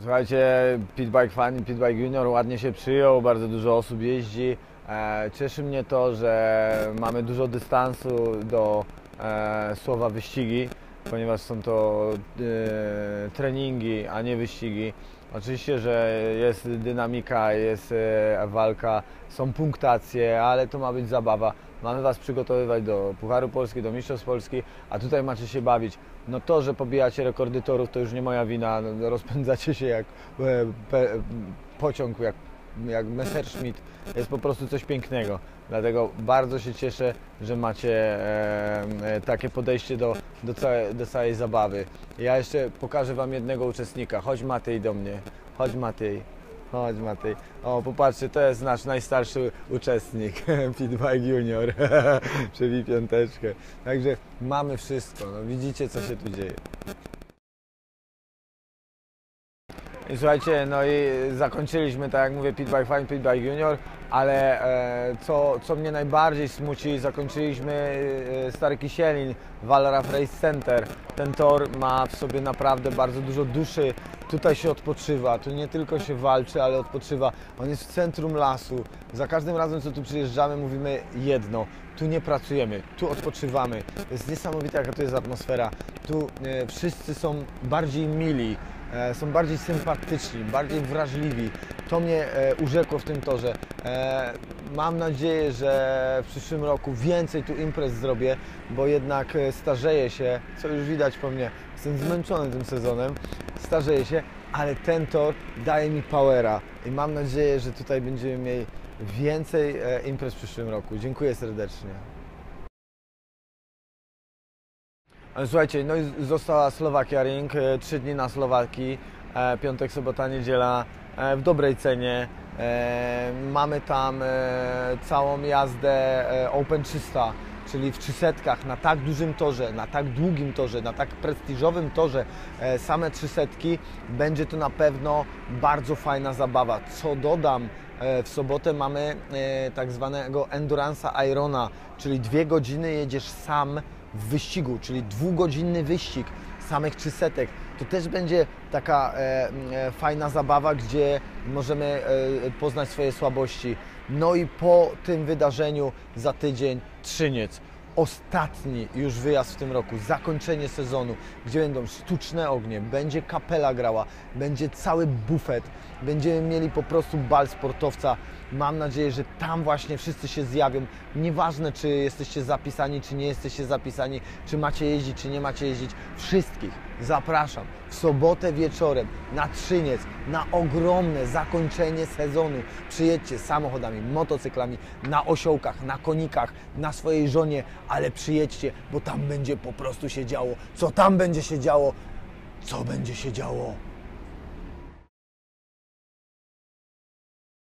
Słuchajcie, Pitbike Fan i Pitbike Junior ładnie się przyjął, bardzo dużo osób jeździ. E, Cieszy mnie to, że mamy dużo dystansu do e, słowa wyścigi, ponieważ są to e, treningi, a nie wyścigi. Oczywiście, że jest dynamika, jest e, walka, są punktacje, ale to ma być zabawa. Mamy Was przygotowywać do Pucharu Polski, do Mistrzostw Polski, a tutaj macie się bawić. No to, że pobijacie rekordy torów, to już nie moja wina. No, rozpędzacie się jak e, pe, pociąg, jak, jak Messerschmitt. Jest po prostu coś pięknego. Dlatego bardzo się cieszę, że macie e, takie podejście do, do, całej, do całej zabawy. Ja jeszcze pokażę Wam jednego uczestnika. Chodź Matej do mnie. Chodź Matej. Chodź Matej. O, popatrzcie, to jest nasz najstarszy uczestnik, Pitbike Junior. Przewij piąteczkę. Także mamy wszystko. No, widzicie, co się tu dzieje. I słuchajcie, no i zakończyliśmy, tak jak mówię, Pitbike Fine, Pitbike Junior, ale e, co, co mnie najbardziej smuci, zakończyliśmy e, Stary Kisielin, Valraf Race Center. Ten tor ma w sobie naprawdę bardzo dużo duszy. Tutaj się odpoczywa, tu nie tylko się walczy, ale odpoczywa. On jest w centrum lasu. Za każdym razem, co tu przyjeżdżamy, mówimy jedno. Tu nie pracujemy, tu odpoczywamy. To jest niesamowite, jaka tu jest atmosfera. Tu e, wszyscy są bardziej mili, e, są bardziej sympatyczni, bardziej wrażliwi. To mnie e, urzekło w tym torze. E, mam nadzieję, że w przyszłym roku więcej tu imprez zrobię, bo jednak e, starzeję się, co już widać po mnie. Jestem zmęczony tym sezonem, starzeję się, ale ten tor daje mi powera i mam nadzieję, że tutaj będziemy mieli więcej e, imprez w przyszłym roku. Dziękuję serdecznie. E, Słuchajcie, no i została Slowakia Ring, trzy dni na Słowakii, piątek, sobota, niedziela w dobrej cenie. E, Mamy tam e, całą jazdę e, Open 300, czyli w 300 na tak dużym torze, na tak długim torze, na tak prestiżowym torze, same 300 będzie to na pewno bardzo fajna zabawa. Co dodam, w sobotę mamy tak zwanego Endurance'a Irona, czyli dwie godziny jedziesz sam w wyścigu, czyli dwugodzinny wyścig samych trzysetek. To też będzie taka e, e, fajna zabawa, gdzie możemy e, poznać swoje słabości. No i po tym wydarzeniu za tydzień Trzyniec. Ostatni już wyjazd w tym roku, zakończenie sezonu, gdzie będą sztuczne ognie, będzie kapela grała, będzie cały bufet, będziemy mieli po prostu bal sportowca. Mam nadzieję, że tam właśnie wszyscy się zjawią. Nieważne, czy jesteście zapisani, czy nie jesteście zapisani, czy macie jeździć, czy nie macie jeździć. Wszystkich zapraszam w sobotę wieczorem na Trzyniec, na ogromne zakończenie sezonu. Przyjedźcie samochodami, motocyklami, na osiołkach, na konikach, na swojej żonie, ale przyjedźcie, bo tam będzie po prostu się działo. Co tam będzie się działo? Co będzie się działo?